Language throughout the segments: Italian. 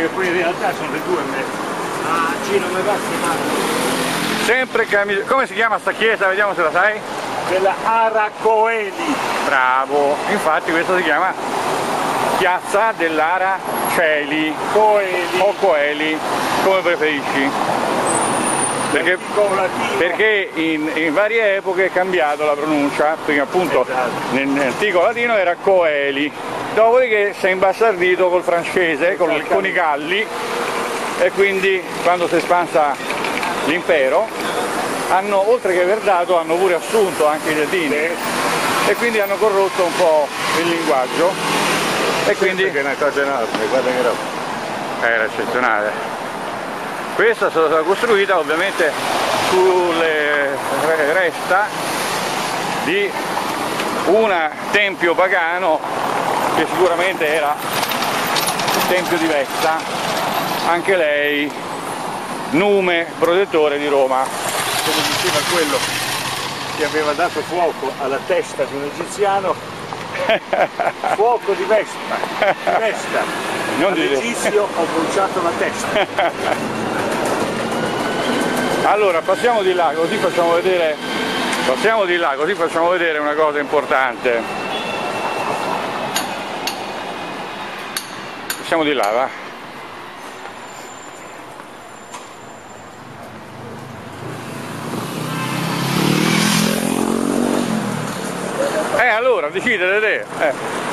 che poi in realtà sono le due e mezza. Ah, Gino, mi va a sempre camicia... Come si chiama sta chiesa? Vediamo se la sai. Della Aracoeli. Bravo, infatti questa si chiama Piazza dell'Ara Coeli. o Coeli, come preferisci. Perché, perché in, in varie epoche è cambiato la pronuncia, prima appunto Esatto. nel- nell'antico latino era Coeli, dopodiché si è imbastardito col francese, col- con i galli e quindi quando si è espansa l'impero hanno, oltre che aver dato, hanno pure assunto anche i latini e quindi hanno corrotto un po' il linguaggio e quindi Quindi che è una cosa enorme, guarda che roba. era eccezionale. Questa è stata costruita ovviamente sulle re- resta di un tempio pagano che sicuramente era il tempio di Vesta, anche lei nume protettore di Roma. Come diceva quello che aveva dato fuoco alla testa di un egiziano, fuoco di Vespa, di Vesta. Non All'Egizio ho bruciato la testa. Allora passiamo di là così facciamo vedere passiamo di là così facciamo vedere una cosa importante. Passiamo di là, va? Eh allora, decidete te. Eh.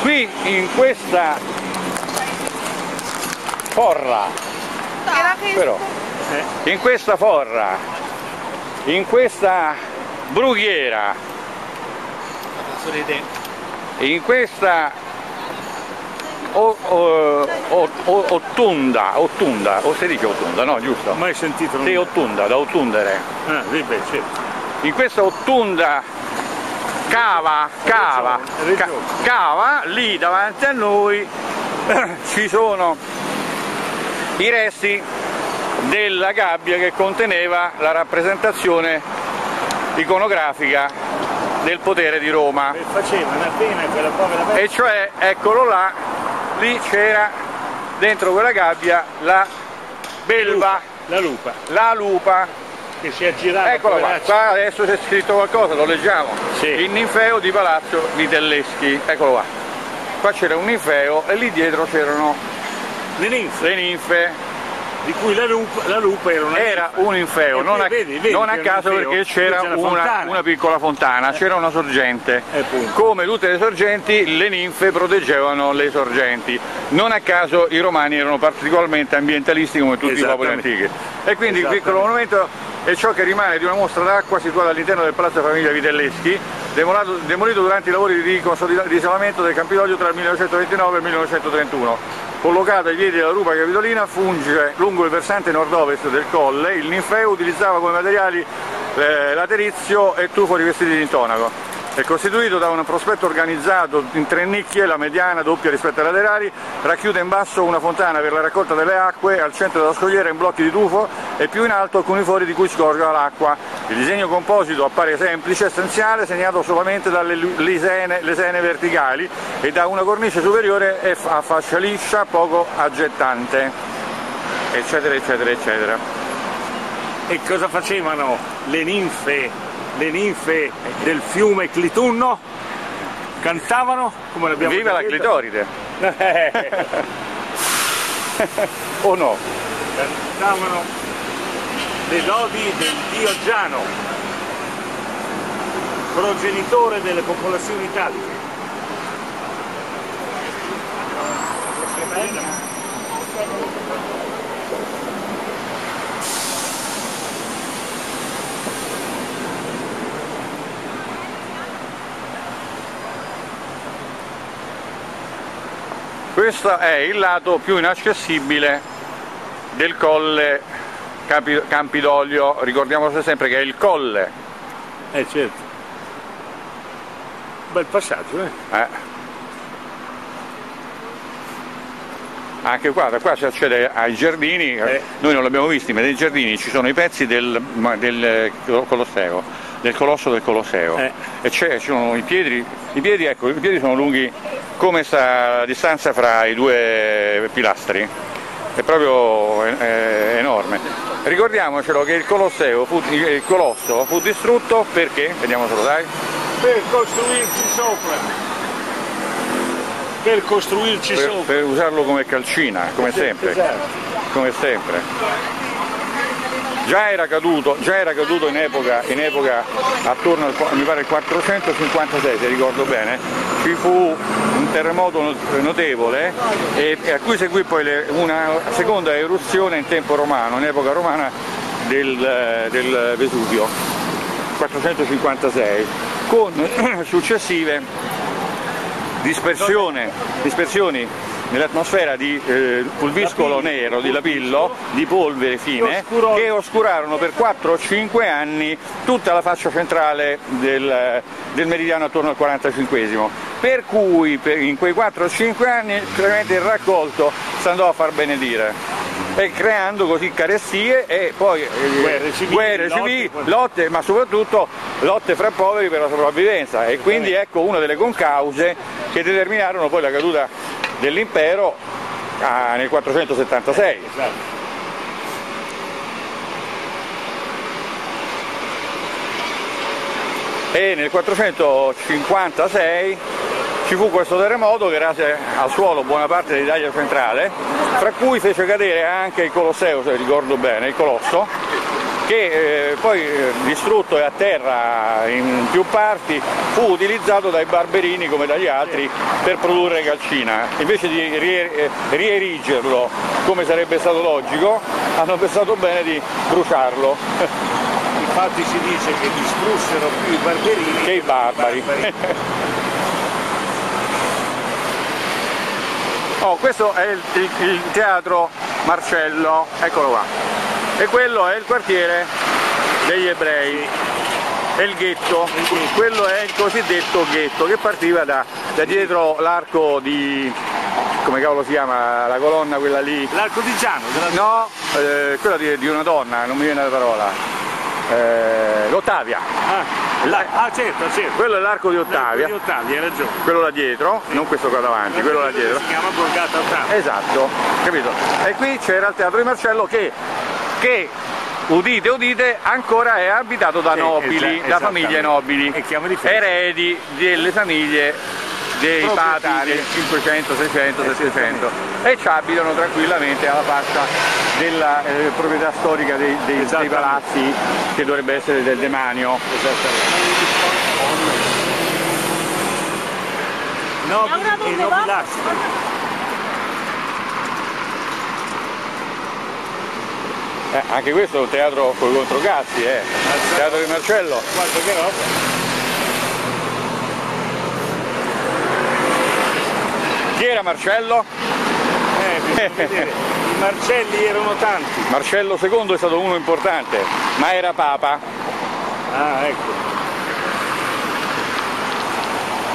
Qui in questa forra, però, in questa forra, in questa brughiera, in questa ottunda, ottunda, o si dice ottunda, no giusto? Mai sentito Sì, ottunda, da ottundere. Ah, sì, beh, certo. in questa ottunda cava, cava, cava, lì davanti a noi ci sono i resti della gabbia che conteneva la rappresentazione iconografica del potere di Roma. E faceva una pena quella povera. E cioè, eccolo là, lì c'era dentro quella gabbia la belva, La lupa, la lupa che si aggirava. Eccola qua, qua adesso c'è scritto qualcosa, lo leggiamo. Sì. Il ninfeo di Palazzo Vitelleschi, eccolo qua. Qua c'era un ninfeo e lì dietro c'erano Le ninfe, le ninfe. di cui la lupa, la lupa era una Era un ninfeo, E non a, vedi, vedi non a caso perché c'era una, una piccola fontana, c'era una sorgente. Eh. Come tutte le sorgenti, le ninfe proteggevano le sorgenti. Non a caso i romani erano particolarmente ambientalisti come tutti i popoli antichi. E quindi il piccolo monumento è ciò che rimane di una mostra d'acqua situata all'interno del Palazzo Famiglia Vitelleschi, demolato- demolito durante i lavori di, isolamento del Campidoglio tra il 1929 e il 1931. Collocato ai piedi della rupa capitolina, funge lungo il versante nord-ovest del colle, il ninfeo utilizzava come materiali eh, laterizio e tufo rivestiti di intonaco. È costituito da un prospetto organizzato in tre nicchie, la mediana doppia rispetto ai laterali, racchiude in basso una fontana per la raccolta delle acque, al centro della scogliera in blocchi di tufo e più in alto alcuni fori di cui scorga l'acqua. Il disegno composito appare semplice, essenziale, segnato solamente dalle lesene, lesene verticali e da una cornice superiore a fascia liscia, poco aggettante, eccetera, eccetera, eccetera. E cosa facevano le ninfe, le ninfe del fiume Clitunno? Cantavano come l'abbiamo Viva la clitoride! o no? Cantavano le lodi del dio Giano, progenitore delle popolazioni italiche. Questo è il lato più inaccessibile del colle Campi, Campidoglio, ricordiamoci sempre che è il colle. Eh certo. Bel passaggio, eh? eh. Anche qua, da qua si accede ai giardini, eh. noi non l'abbiamo visti, ma nei giardini ci sono i pezzi del, del Colosseo, del colosso del Colosseo eh. e ci sono i piedi, i piedi, ecco, i piedi sono lunghi come sta la distanza fra i due pilastri, è proprio è, è enorme. Ricordiamocelo che il, fu, il Colosso fu distrutto perché, vediamocelo dai, per costruirci sopra per costruirci per, sopra. Per usarlo come calcina, come sempre. Esatto. Come sempre. Già era caduto, già era caduto in, epoca, in epoca, attorno al mi pare il 456 se ricordo bene, ci fu un terremoto notevole e, e a cui seguì poi le, una seconda eruzione in tempo romano, in epoca romana del, del Vesuvio, 456, con successive dispersioni nell'atmosfera di eh, pulviscolo nero, di lapillo, di polvere fine, che oscurarono per 4 o 5 anni tutta la faccia centrale del, del meridiano attorno al 45 per cui per, in quei 4 o 5 anni il raccolto si andò a far benedire. E creando così carestie e poi eh, guerre civili, guerre civili lotte, lotte, ma soprattutto lotte fra poveri per la sopravvivenza. E quindi ecco una delle concause che determinarono poi la caduta dell'impero ah, nel 476. Esatto. E nel 456 ci fu questo terremoto che rase al suolo buona parte dell'Italia centrale, fra cui fece cadere anche il Colosseo, se ricordo bene, il Colosso, che eh, poi eh, distrutto e a terra in più parti fu utilizzato dai barberini come dagli altri per produrre calcina. Invece di eh, rierigerlo come sarebbe stato logico, hanno pensato bene di bruciarlo. Infatti si dice che distrussero più i barberini che i barbari. Oh, questo è il, il, il, teatro Marcello, eccolo qua. E quello è il quartiere degli ebrei, è il ghetto, quello è il cosiddetto ghetto che partiva da, da dietro l'arco di, come cavolo si chiama, la colonna quella lì? L'arco di Giano? No, eh, quella di, di, una donna, non mi viene la parola, eh, l'Ottavia. Ah. La, ah certo, certo. Quello è l'arco di Ottavia. L'arco di Ottavia, hai ragione. Quello là dietro, sì. non questo qua davanti, quello là dietro. Si chiama Borgata Ottavia. Esatto, capito? E qui c'era il teatro di Marcello che, che udite udite ancora è abitato da nobili, da famiglie nobili, eredi delle famiglie dei pati del 500, 600, 700 e ci abitano tranquillamente alla fascia della eh, proprietà storica dei, dei, dei, palazzi che dovrebbe essere del demanio. Nobili e nobilastri. Eh, anche questo è un teatro con i controcazzi, eh. Teatro di Marcello. Guarda che roba. Chi era Marcello? Eh. I Marcelli erano tanti. Marcello II è stato uno importante, ma era Papa. Ah, ecco.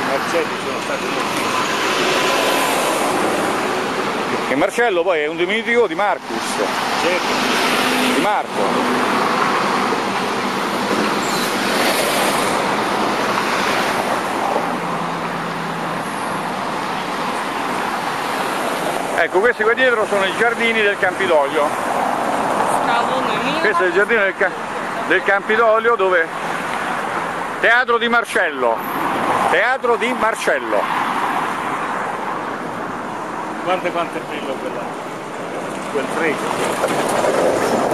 I Marcelli sono stati moltissimi. E Marcello poi è un diminutivo di Marcus. Certo. Marco. Ecco, questi qua dietro sono i giardini del Campidoglio. Questo è il giardino del, del Campidoglio dove... Teatro di Marcello. Teatro di Marcello. Guarda quanto è bello quella, quel fresco.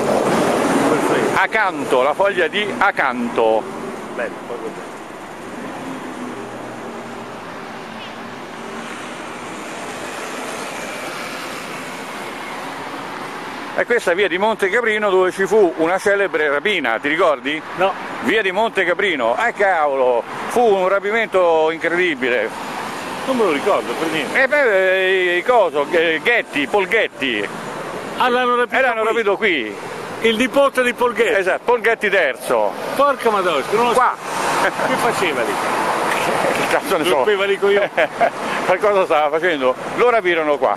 Acanto, la foglia di acanto. Bello, proprio bello. E questa è via di Monte Caprino dove ci fu una celebre rapina, ti ricordi? No. Via di Monte Caprino, ah cavolo, fu un rapimento incredibile. Non me lo ricordo per niente. E beh, eh, coso, Ghetti, Paul Ghetti. Ah, l'hanno rapito Erano qui. rapito qui. Il nipote di Polghetti. Esatto, Polghetti terzo. Porca madonna, non lo Qua. so. Che faceva lì? Che cazzo ne so. sapeva, dico io. Qualcosa stava facendo. Lo rapirono qua.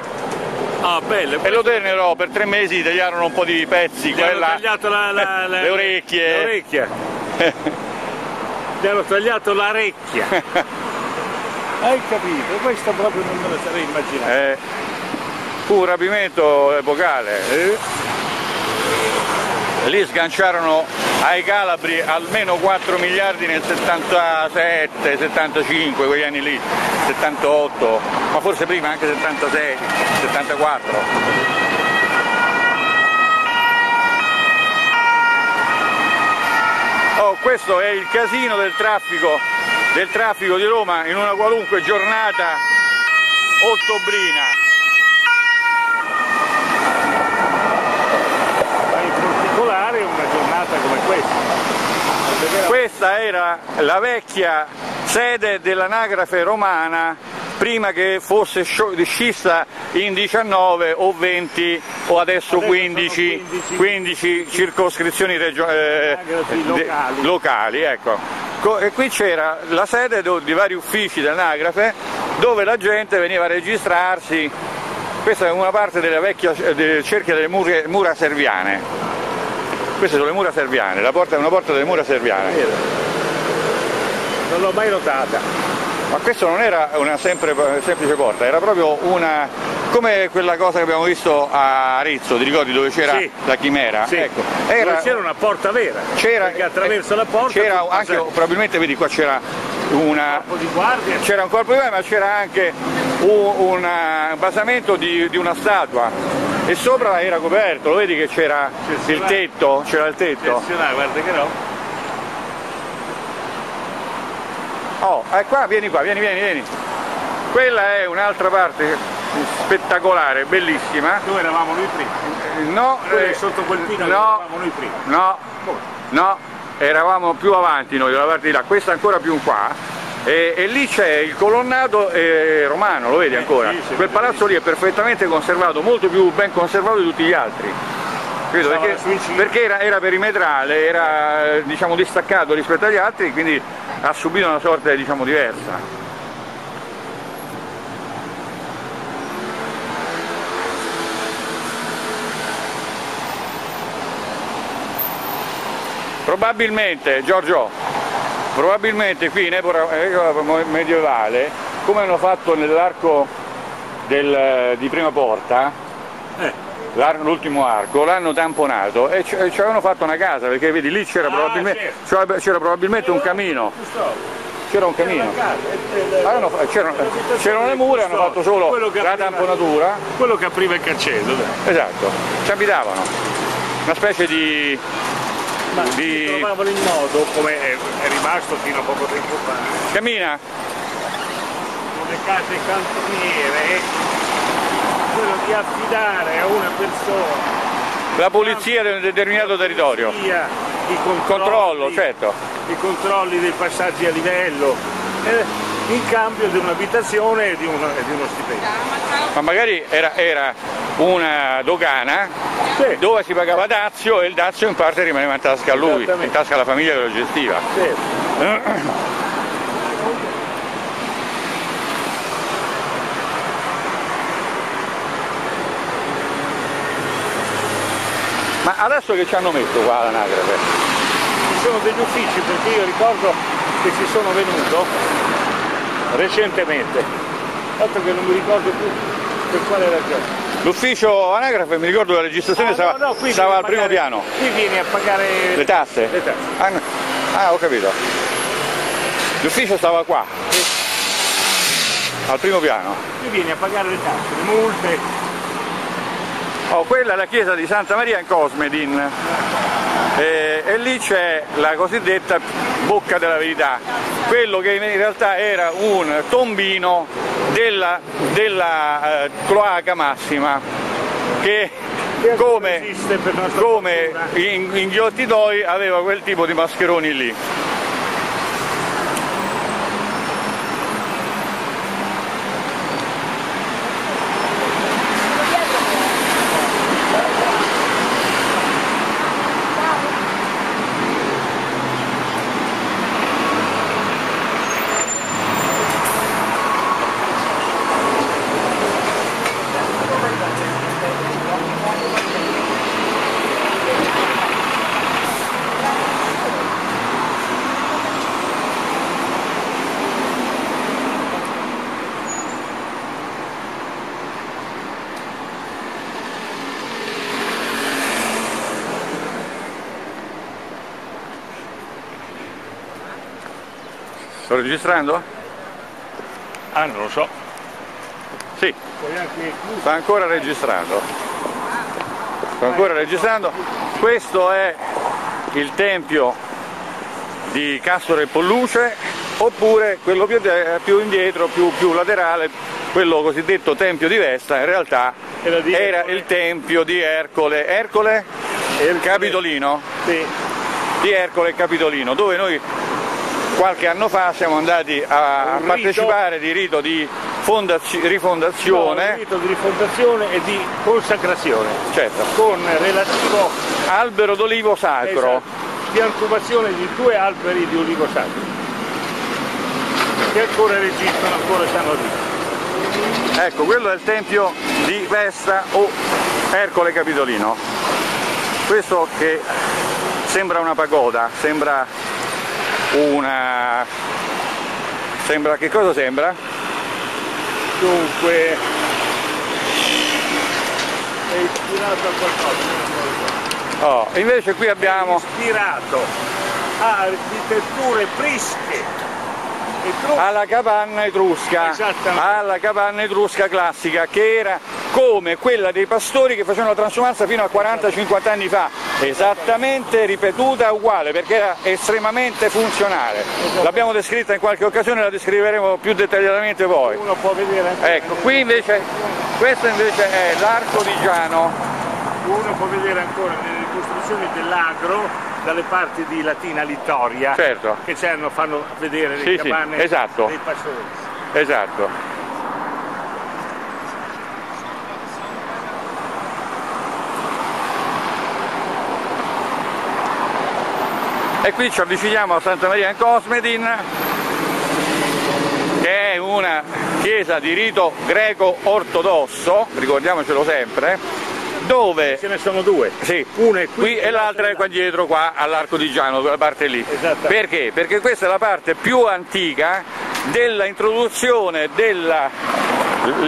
Ah, bello. E lo tennero per tre mesi, tagliarono un po' di pezzi, Gli hanno quella... tagliato la, la- la- Le orecchie. Le orecchie. Gli hanno tagliato l'orecchia. Hai capito? Questo proprio non me lo sarei immaginato. Eh, fu un rapimento epocale. Eh? Lì sganciarono ai Calabri almeno 4 miliardi nel 77, 75, quegli anni lì, 78, ma forse prima anche 76, 74. Oh, questo è il casino del traffico, del traffico di Roma in una qualunque giornata ottobrina. Ma in particolare una giornata come questa. Questa era la vecchia sede dell'anagrafe romana prima che fosse scissa in 19 o 20 o adesso, Adesso 15, sono 15. 15 circoscrizioni eh, de- locali. locali, ecco. Co- E qui c'era la sede di vari uffici dell'anagrafe dove la gente veniva a registrarsi. Questa è una parte della vecchia eh, del cerchio delle mura, mura serviane. Queste sono le mura serviane, la porta è una porta delle mura serviane. Non l'ho mai notata. Ma questo non era una sempre- semplice porta, era proprio una. come quella cosa che abbiamo visto a Arezzo, ti ricordi dove c'era Sì. la chimera? Sì. Ecco, era, c'era una porta vera. c'era- Perché attraverso la porta C'era anche, probabilmente vedi qua c'era una. un po' di guardia. C'era un corpo di guerra, ma c'era anche un, un, eh, basamento di, di una statua e sopra era coperto, lo vedi che c'era il tetto, c'era il tetto. Guarda che no. Oh, eh, qua, vieni qua, vieni, vieni, vieni. Quella è un'altra parte spettacolare, bellissima. Dove eravamo noi prima? Eh, No, eh, è sotto quel pino no, eravamo noi prima. no, no, eravamo più avanti noi, dalla parte di là, questa ancora più in qua. E, e lì c'è il colonnato eh, romano, lo vedi ancora? sì, sì, Quel palazzo lì è perfettamente conservato, molto più ben conservato di tutti gli altri. Stava Perché, perché era, era perimetrale, era diciamo, distaccato rispetto agli altri, quindi ha subito una sorte diciamo, diversa. Probabilmente, Giorgio, probabilmente qui in epoca epoca medievale, come hanno fatto nell'arco del- di prima porta, Eh. l'ultimo arco, l'hanno tamponato e ci, avevano fatto una casa, perché vedi lì c'era, Ah, probabilmente, certo. probabilmente un camino, c'era un camino. Fa- c'erano, le mura, hanno fatto solo la tamponatura, Quello che apriva il cancello, esatto, ci abitavano, una specie di... Ma Di- si trovavano il nodo, come è, è rimasto fino a poco tempo fa, Cammina? le case cantoniere, quello di affidare a una persona La polizia di un determinato territorio. via i controlli, Controllo, certo. i controlli dei passaggi a livello, eh, in cambio di un'abitazione e di uno, e di uno stipendio. Ma magari era, era una dogana Sì. dove si pagava dazio e il dazio in parte rimaneva in tasca a lui, in tasca alla famiglia che lo gestiva. Sì. Ma adesso che ci hanno messo qua all'anagrafe? Ci sono degli uffici perché io ricordo che ci sono venuto recentemente, tanto che non mi ricordo più per quale ragione. L'ufficio anagrafe, mi ricordo la registrazione Ah, stava, no, no, stava al a primo pagare- piano. Qui vieni a pagare Le tasse? Le tasse. Ah, no. Ah, ho capito. L'ufficio stava qua, al primo piano. Qui vieni a pagare le tasse, le multe. Oh, quella è la chiesa di Santa Maria in Cosmedin e, e lì c'è la cosiddetta bocca della verità, quello che in realtà era un tombino della, della, eh, cloaca massima che come, come in, inghiottitoi aveva quel tipo di mascheroni lì. Registrando? Ah, non lo so. Sì, sta ancora registrando. Sto ancora registrando. Questo è il tempio di Castore e Polluce oppure quello più, più indietro, più, più laterale, quello cosiddetto tempio di Vesta, in realtà Era il tempio di Ercole. Ercole? Ercole. Capitolino? Sì. Di Ercole e Capitolino, dove noi qualche anno fa siamo andati a Un rito. partecipare di rito di fondazio- No, rifondazione, un rito di rifondazione e di consacrazione certo, con relativo albero d'olivo sacro. esatto, piantumazione di due alberi di olivo sacro che ancora registrano, ancora stanno lì. Ecco, quello è il tempio di Vesta o Ercole Capitolino. Questo che sembra una pagoda, sembra una... sembra... che cosa sembra? Dunque è ispirato a qualcosa. Oh, invece qui abbiamo... ispirato a architetture prische alla capanna etrusca, alla capanna etrusca classica che era come quella dei pastori che facevano la transumanza fino a 40-50 anni fa, esattamente ripetuta uguale perché era estremamente funzionale. L'abbiamo descritta in qualche occasione, la descriveremo più dettagliatamente poi. uno può vedere anche Ecco, qui invece, questo invece è l'arco di Giano, uno può vedere ancora nelle costruzioni dell'agro dalle parti di Latina Littoria certo, che c'erano fanno vedere le Sì, sì, capanne esatto. dei pastori. esatto. E qui ci avviciniamo a Santa Maria in Cosmedin, che è una chiesa di rito greco ortodosso, ricordiamocelo sempre, dove Ce ne sono due. sì, Una è qui e l'altra è qua dietro, qua all'arco di Giano, quella parte lì. Perché? Perché questa è la parte più antica della introduzione della,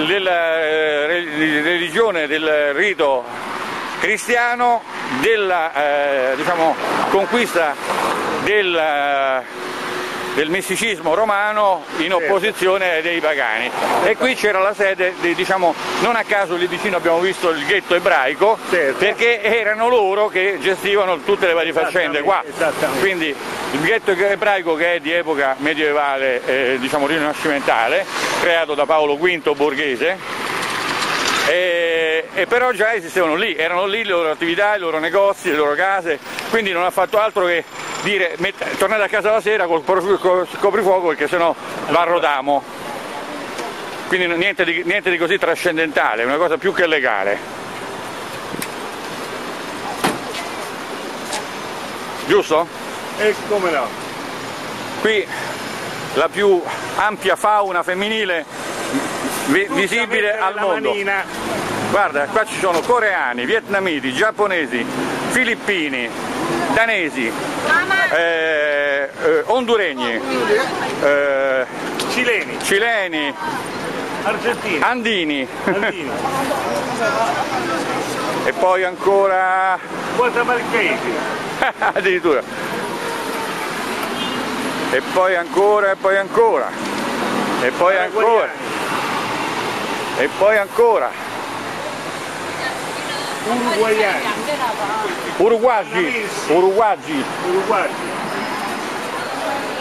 della, eh, re- religione, del rito cristiano, della eh, diciamo, conquista del, del misticismo romano in Certo. opposizione dei pagani. E qui c'era la sede, di- diciamo, non a caso lì vicino abbiamo visto il ghetto ebraico, Certo. perché erano loro che gestivano tutte le varie faccende qua. Quindi il ghetto ebraico che è di epoca medievale, eh, diciamo rinascimentale, creato da Paolo V Borghese, e, e però già esistevano lì, erano lì le loro attività, i loro negozi, le loro case, quindi non ha fatto altro che dire mett- tornate a casa la sera col col coprifuoco perché sennò la rodamo. Quindi niente di, niente di così trascendentale, è una cosa più che legale. Giusto? E come no? Qui la più ampia fauna femminile vi- visibile al mondo. manina. Guarda, qua ci sono coreani, vietnamiti, giapponesi, filippini, danesi, eh, eh, honduregni, eh, Cileni, cileni, argentini, andini. Andini, e poi ancora guatemaltesi, addirittura. E poi ancora e poi ancora. E poi ancora. E poi ancora uruguayani, uruguagi uruguagi uruguagi,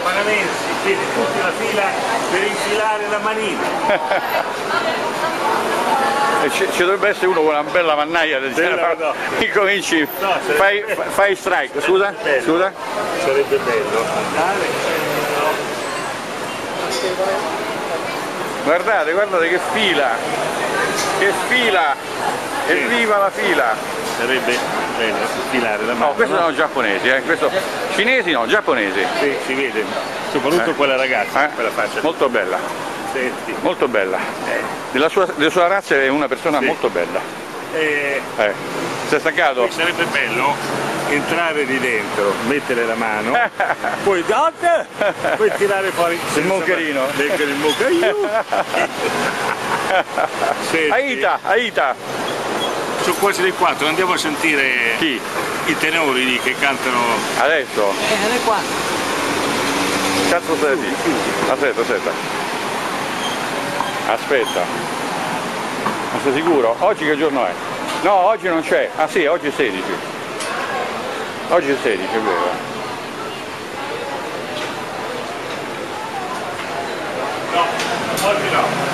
panamensi, vedi tutti la fila per infilare la manina. Ci, dovrebbe essere uno con una bella mannaia del genere. no. incominci No, fai, fai strike scusa? Bello. scusa? Sarebbe bello. Guardate guardate che fila. Che fila evviva la fila Sarebbe bello infilare la no mano. questi sono giapponesi eh. questo cinesi no giapponesi Sì, si vede, soprattutto Eh. quella ragazza, Eh? quella faccia. molto bella Senti. molto bella della sua, della sua razza è una persona Sì. molto bella Eh, eh. sei stancato? sarebbe bello entrare di dentro, mettere la mano, poi, "Date!" poi tirare fuori senza- moncherino. Il moncherino. Senti, Aita Aita sono quasi le 4, andiamo a sentire chi? i tenori lì che cantano. adesso Eh, è qua. Cazzo stai dire? Aspetta, aspetta. Aspetta. Ma sei sicuro? Oggi che giorno è? No, oggi non c'è. Ah sì, oggi è 16. Oggi è 16, è vero. No, oggi no.